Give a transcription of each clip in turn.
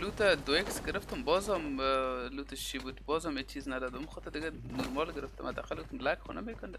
لوتا دو اكس گرفتم بازم لوت الشی بود بازم یه چیز ندادم. خاطر دیگه نرمال گرفتم داخل گفتم لک خونه می‌کنه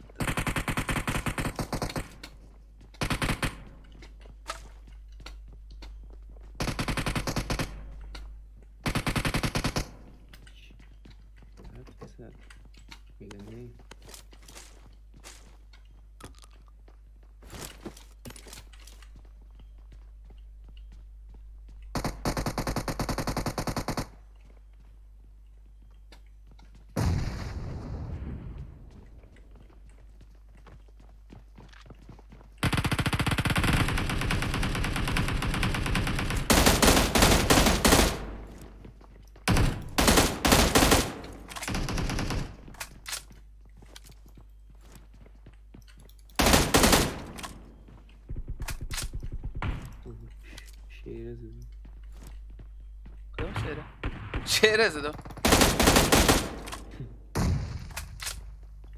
rezy do.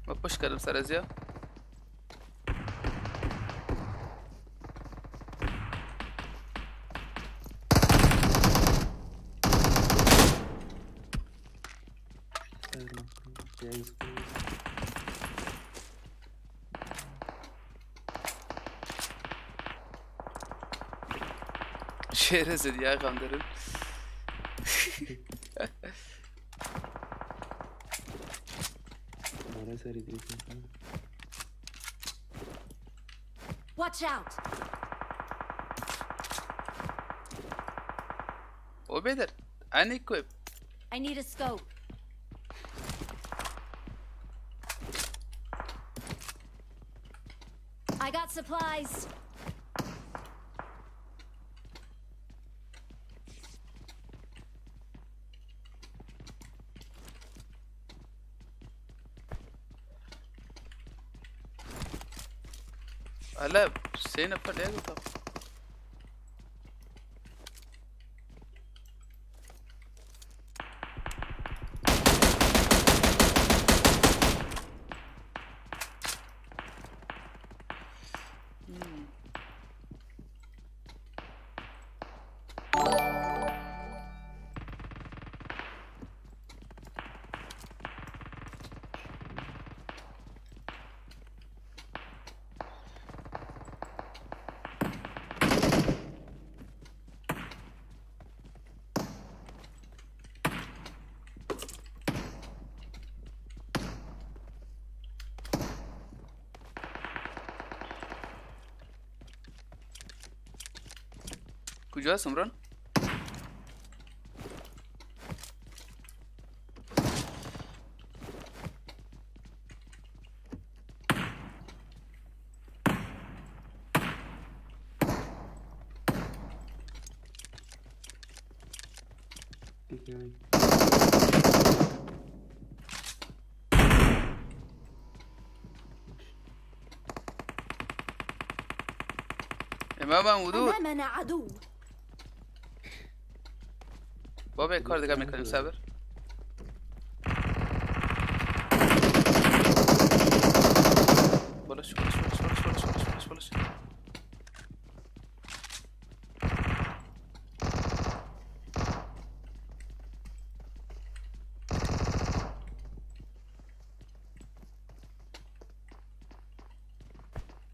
No pośkarym se rezja. Şey rezil ya kandarım. சராசரி Watch out. Obeder, unequip. I need a scope. I got supplies. Ala, sen apa dia tu? Cuyo es, sombrón? أمام عدو أمامنا عدو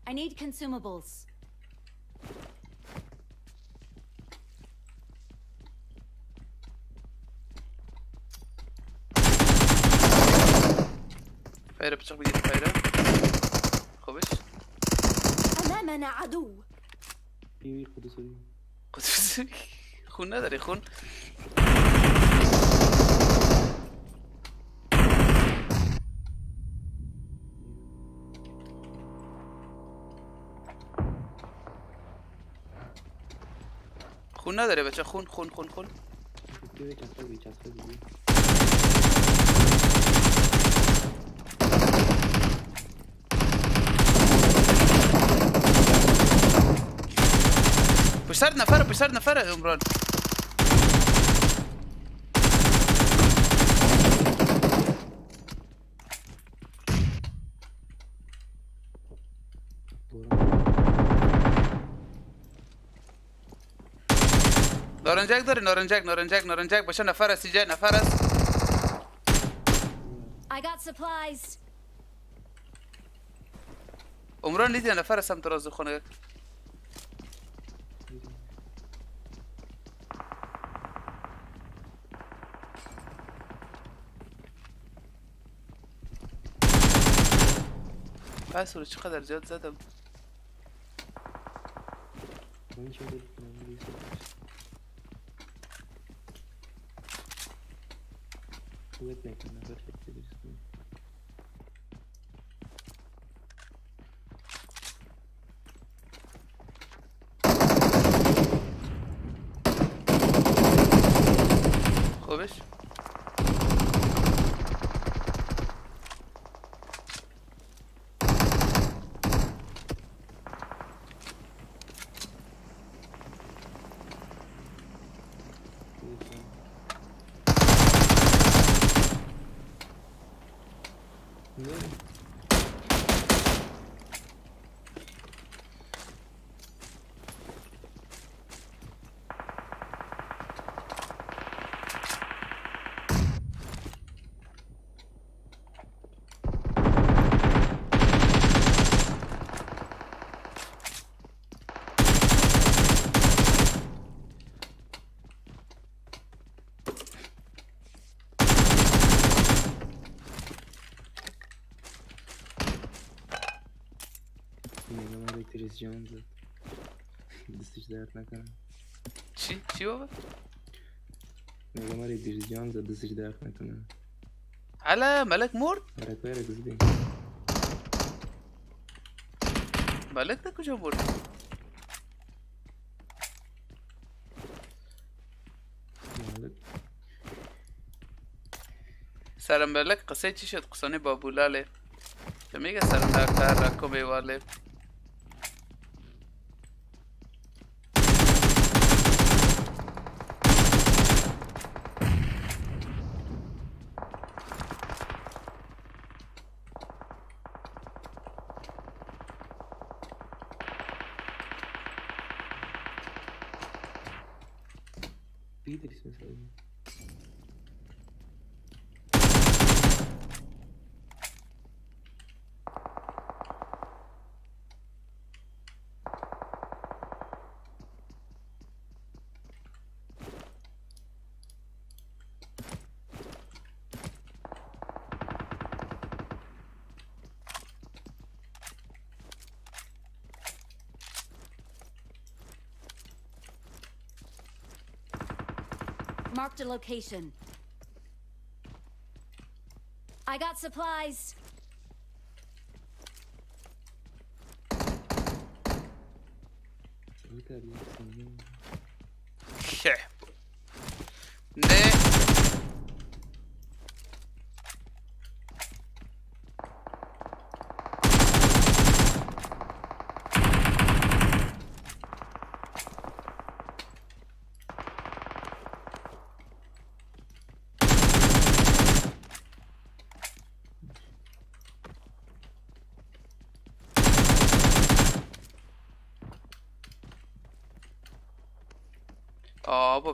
I need consumables. أمامنا عدو. إيه قدسري خون نادر يخون خون نادر يا باشا خون خون خون خون. بيسارنا فرق بيسارنا فرق يا عمران نورنجاك دوري نورنجاك نورنجاك نورنجاك باش نفرس يجي نفرس I got supplies. عمران ليدي نفرس هم ترازو خونه. Password şu kadar cevap zaten. Ben içeri gitmem. Kuvvet mekanına böyle bekleyebilirsin. تریس جان زد دستش درد نکنم چی؟ چی بابا؟ میگم من تریس جان زد دستش درد نکنم حالا ملک مرد؟ برک برک زدی ملک ده کجا مرد؟ سرم ملک قصه چی شد؟ قصانه بابولاله که میگه سرم دکتر رکو میواله Игорь Смирнов. Marked a location. I got supplies. Okay. Ne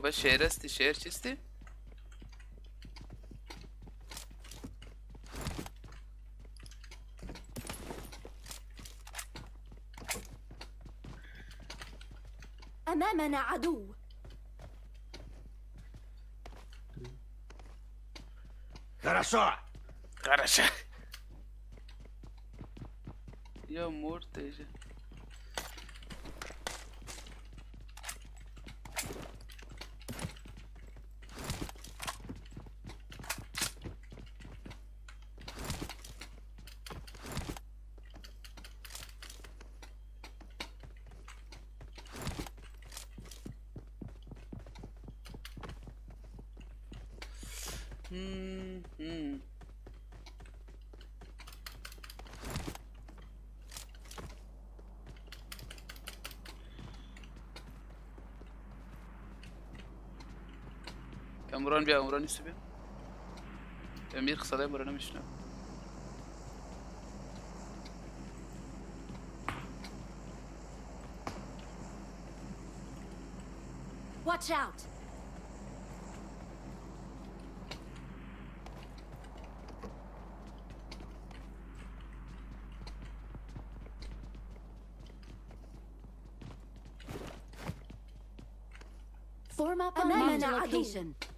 سنگه که نه آه بابا شعر استی شعر چیستی؟ أمامنا عدو. Хорошо! Хорошо. Я morto já. عمران بیا عمران نیستی بیا امیر صدای ما رو نمیشنم Watch Watch out! Form up on أمامنا marked عدو. location.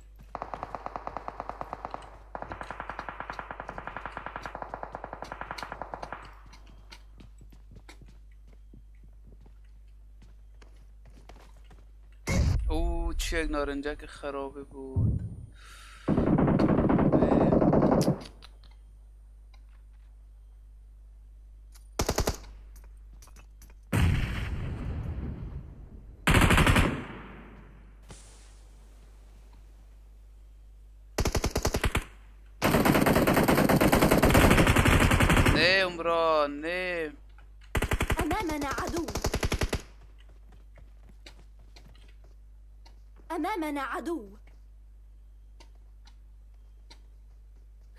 narınca خرابه بود. آه. نام ران نام أمامنا عدو. أمامنا عدو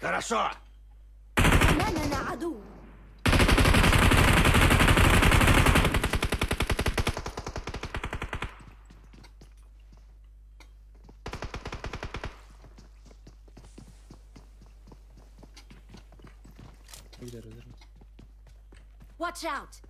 Хорошо! أمامنا عدو اقدر اقدر Watch out!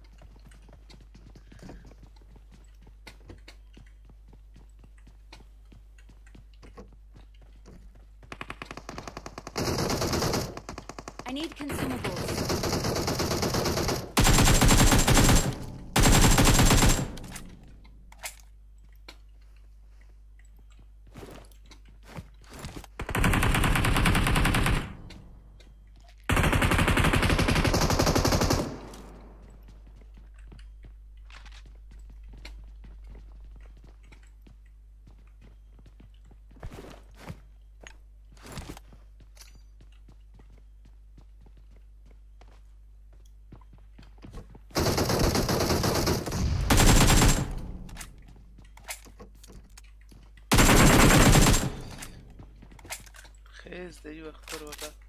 de lluvia estorba.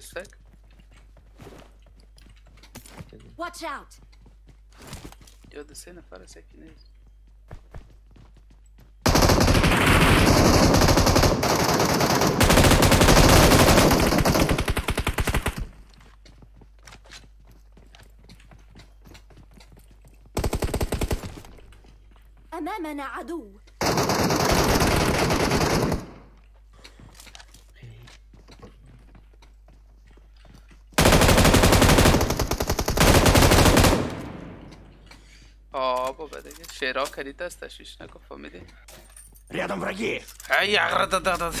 این دستک کده Watch out! یاد سه نفر سکی نیست أمامنا عدو Все-таки широко это стащишь на кофамиде. Рядом враги! Ай, я да да да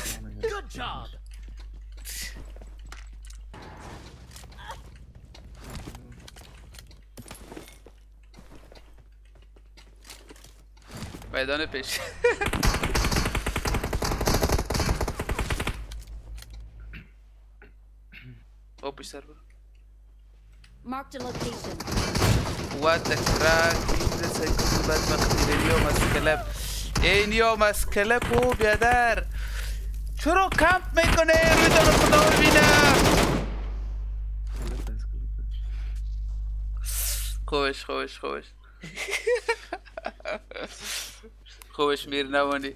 Vai dar no peixe. Open server. Mark the location. The crack این رسه بدبختی اليوم از کلب این یوم از کلب بیادر. چرا کمپ می‌کنه؟ میدون خدا ببینم. خوبش خوبش خوبش. خوبش میر نمانی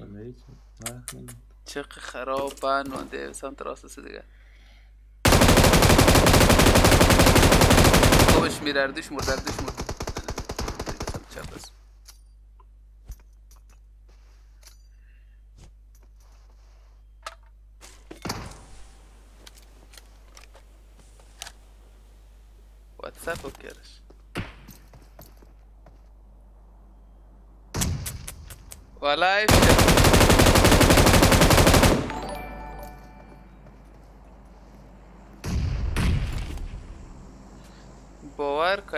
نمید چقدر خراب بند مانده سمت راست دیگه. Koş Mirer düş Murder düş Murder. WhatsApp okuyoruz. Vallahi işte.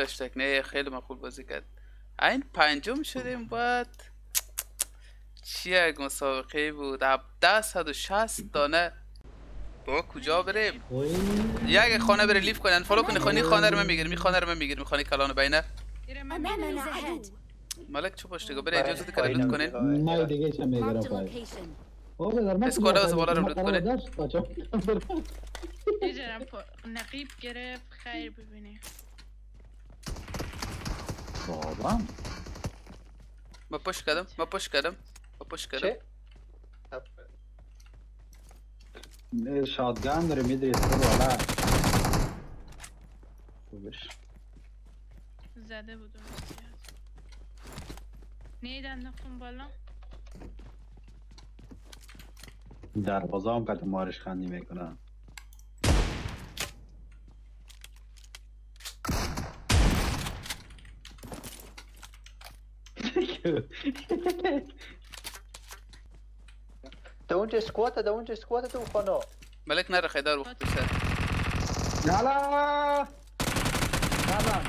داشت نه خیلی من خوب بازی کرد. این پنجم شدیم باید چی یک مسابقه بود؟ 1760 دانه. با کجا بریم؟ یا اگه خانه بره لیف کنن فالو کنی. خانی خانه رو من می‌گیرم این خانه رو من می‌گیرم. خانه کلان بینه عدو مالک چه پشت بره اجازه کاری لطف کنین نه دیگه چه می‌گیرم پای اسکواد از بالا رو جرم پا- نقیب گرفت خیر ببینی بابا ما پشت کردم ما پشت کردم ما پشت کردم شادگان داره میدری سر والا خوبش زده بود اون وسیعت. نید انداختم بالا دروازه هم که مارش خندی می‌کنن ده اونجا اسکواته ده اونجا اسکواته تو خانه ملک نره خیدار وقت سر یالا نزن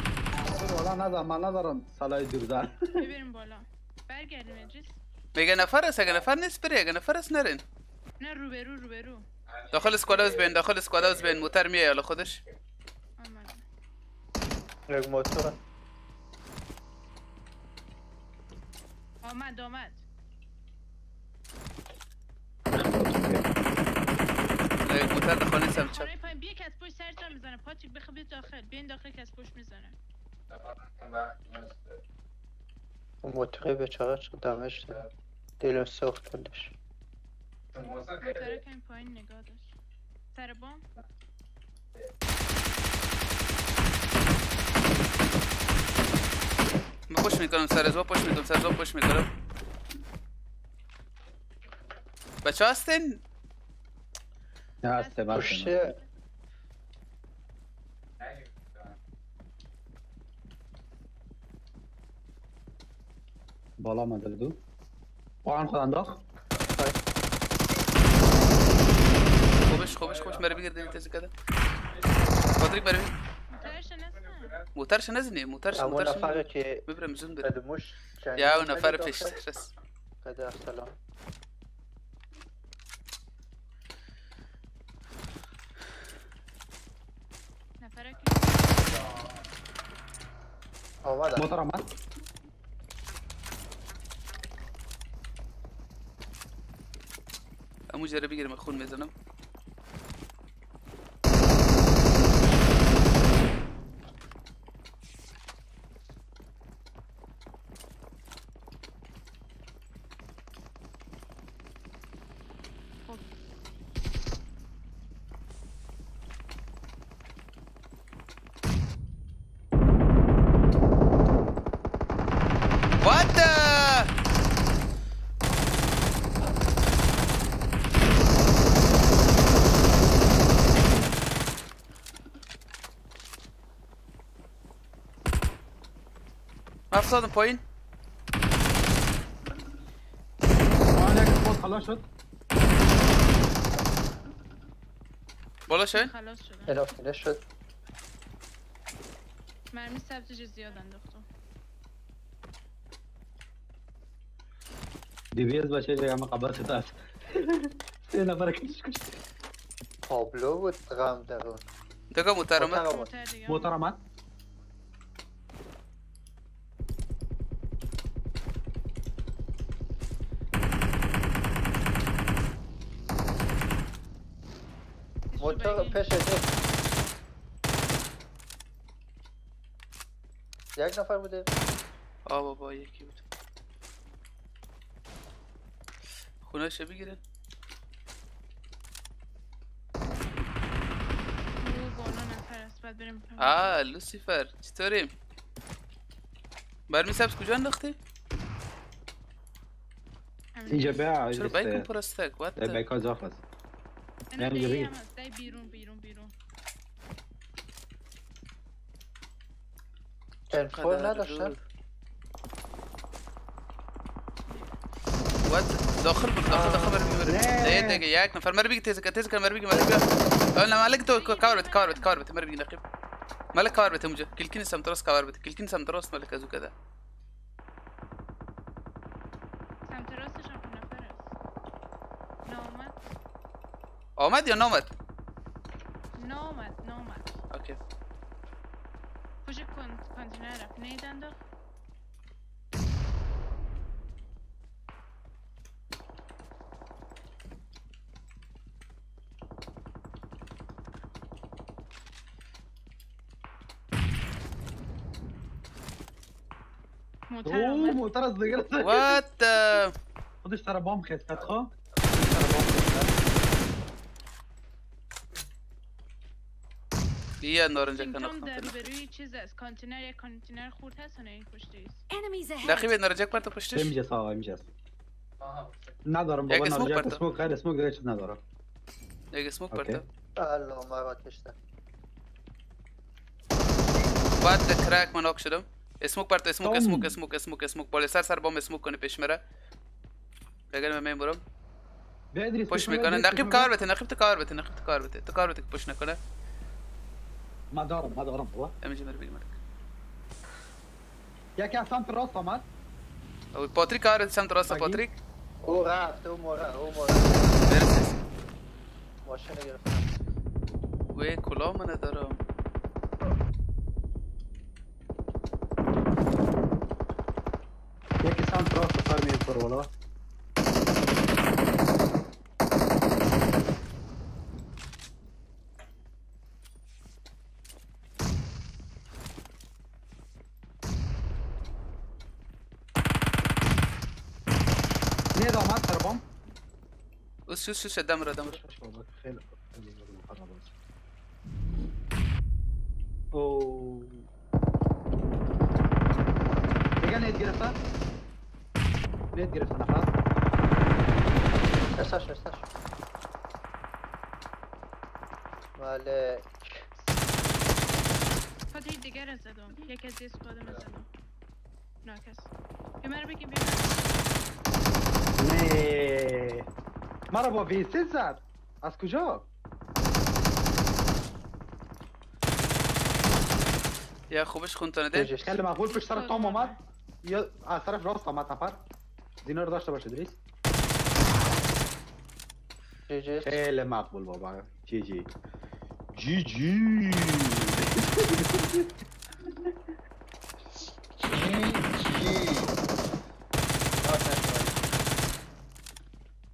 سر والا نزن من ندارم سلای دورزن ببریم بالا برگردیم ادریس میگه نفر است اگه نفر نیست بری اگه نفر است نرین نه روبرو روبرو داخل اسکواد از بین داخل اسکواد از بین موتر میه حالا خودش آمد یک موتور آمد آمد. موتر داخل سم چپ. خانه پایین. بیا از پشت سرتان می‌زنه. پاتریک بخواه بیا داخل. بیاین داخل که از پشت می‌زنه. اون موتوره به چقدر چقدر دمش داد دلم سوخت کلش موتره که این پایین نگاه داشت. سر بام؟ پشت می‌کنم سر از پشت می‌کنم سر از پشت می‌کنم. بچه هستین؟ نه هسته پشته بالا مدل دو آن خود انداخت خوبش خوبش خوبش. مرا بگیر دیدی تزی کده. بگیر. موترش موترش نزنی؟ موترش موترش نفره که ببرم زون بره قدموش یا اون نفر پیش رس قدر سلام موتر آمد؟ همون جره بگیرم خون می‌زنم. من افتادم پایین خلاص شد بالا شوین خلاص انافینه شد مرمی سبزی زیاد انداختم دیویز باشه که همه قبل است سه نفر کشش کش پابلو بود غم درون دقا محترمه اتاق بود. موتر دیگه موتر آمد پیشو موتر بگی. پیش دو یک نفر بوده. آ بابا یکی بود. خونه شو بگیره. او بالا نفر است. بعد بریم پایین. آه لوسیفر چطوریم؟ برمی سبز کجا انداختی؟ اینجا بیا چرا بیکن پر استک وات بیکا زاف است اینا Transform надо, что? وات داخل بالداخل داخل مرمي مرمي. إيه، ده جايك نفر. مرمي تيزك تيزك مرمي مرمي أنا آه، مالك تو كاربت كاربت كاربت مرمي نقيب. مالك كاربت مجا كلكين سمترس كاربت كلكين سمترس مالك أزو كده. سمترس شنو نفرس. نومت اومد يا نومت continuer à appeler d'ailleurs. أوه معترض بجد وات خدش ترى بوم خد فتحه. بیا نارنجک انداختم. روی چیز است کانتینر یک کانتینر خورد هست و نه؟ این پشت نارنجک پرت پشتش. اینجا آقا اینجا ندارم بابا یک اسموک غیر اسموک دیگه چیز ندارم. یک اسموک. پرت الله مرا کشتن بعد کرک من آک شدم. اسموک پرت اسموک. اسموک اسموک اسموک اسموک. بالا سر سر بام اسموک کنه پیش میره. بگم من برم بیا ادریس پش بیا، می‌کنه. نقیب. کار بده نقیب تو کار بده نقیب تو کار بده. تو کار بده که پش نکنه. ما دارم ما دارم والله امجي مربي مرك يا كان سنتر راسه مال أو باتريك ار سنتر راسه باتريك؟ هو راح تو مورا هو مورا ما واشنا يرفع وي كلهم أنا دارم يا كان سام تراسا فارمي الفر والله. اوس شوش شوش دم را دم را خیلی خیلی مخرب است. اوه دیگه نید گرفته نید گرفته نفر استش استش بله پاتری دیگر از زدم مرا با ویسی زد. از کجا؟ یا خوبش خونتانه ده. خیلی مقبول پشت سر تام آمد یا از طرف راست آمد نفر. زینا رو داشته باشه دریس خیلی مقبول بابا. جی جی. جی جی.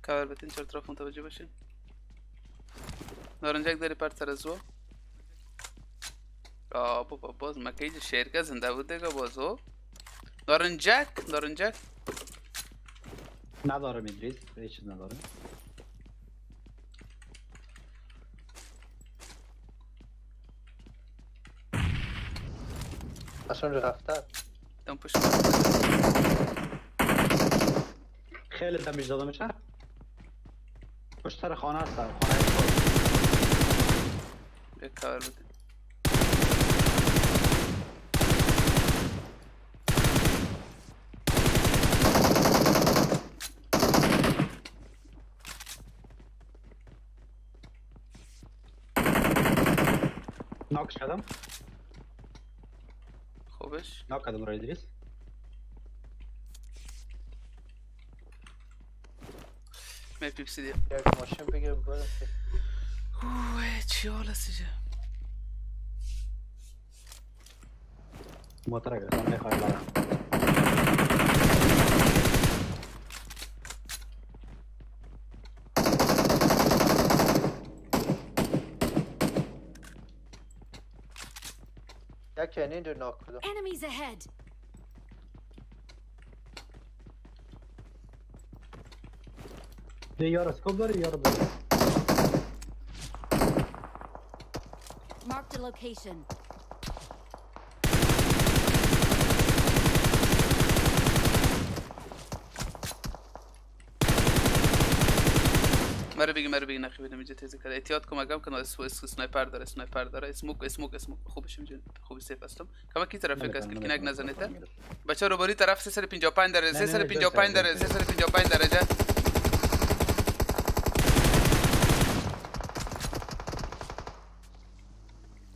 کاور بتین چهار طرف متوجه باشین نارنجک داری سر زو آه بابا باز مکیج شرکت زنده بود دیگه باز او نارنجک نارنجک ندارم ادریس هیچ چیز ندارم اصلا رفته دم پشت خیلی دمیج دادم چه پشت سر خانه هست خانه یک کاور بده. ناکش کردم. خوبش ناک رو ادریس gitmeye Pepsi diye. Ya maşın peki böyle. Uuu, çiğ olasıca. Sen de kaybara. Enemies ahead. یه یار اسکوپ داری یار داری Marked a location. مرا بگی مرا بگی نخی بدم اینجا تیزی کرده احتیاط کن اگم کنه اس اس سنایپر داره سنایپر داره اسموک اسموک اسموک خوبش اینجا خوبی سیف هستم کما کی طرف فکر است که نگ نزنیده بچه رو باری طرف 355 درجه نه، نه، 355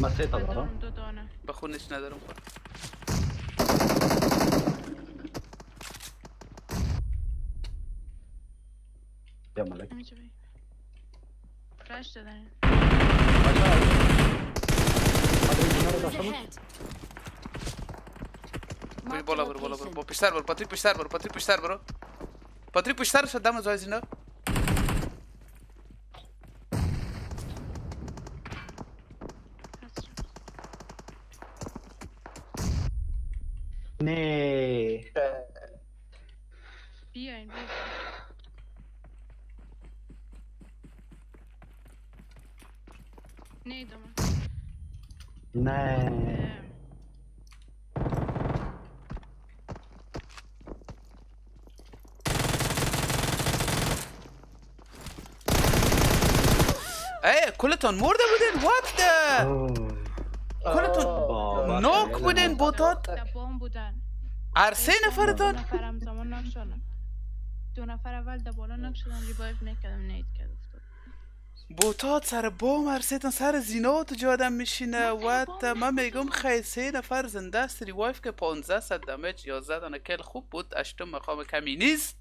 من سه تا من دارم دارم دو دانه به خونش ندارم خود یا ملک. فلش دادن. Marked a بالا برو بالا برو. با پیشتر برو پاتری پیشتر برو پاتری پیشتر برو. پاتری پیشتر شد دم از اینا نه بیاین بیاین نیدم نه ای کلتون مرده بودین وات کلتون بابا، نوک خیلی بودین ناز. بوتات دبام بودن هر سه دو ناک شدن دو نفر اول در بالا ناک شدن ریوایو نکردم نید کرد افتاد. بوتات سر بوم هر سه تن سر زینات جو آدم میشینه وات من میگم خیلی سه نفر زنده است. ریوایف که 15 صد 11 دانه کل خوب بود. اشتم مقام کمی نیست.